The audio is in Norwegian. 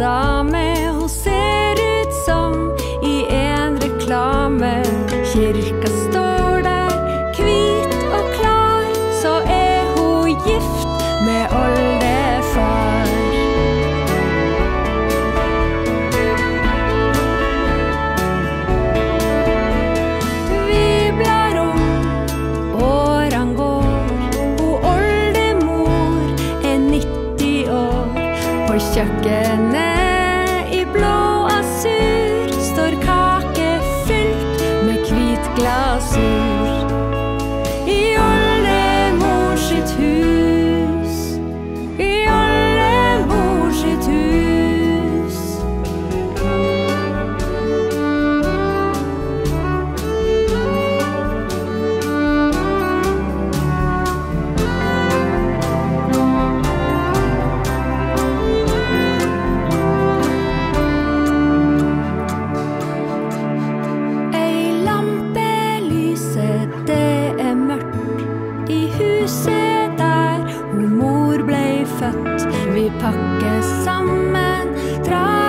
dame, hun ser ut som i en reklame. Kirka står der, hvit og klar, så er hun gift med oldefar. Vi blar om, årene går, Hun oldemor er 90 år på kjøkkenet. pakke sammen. Dra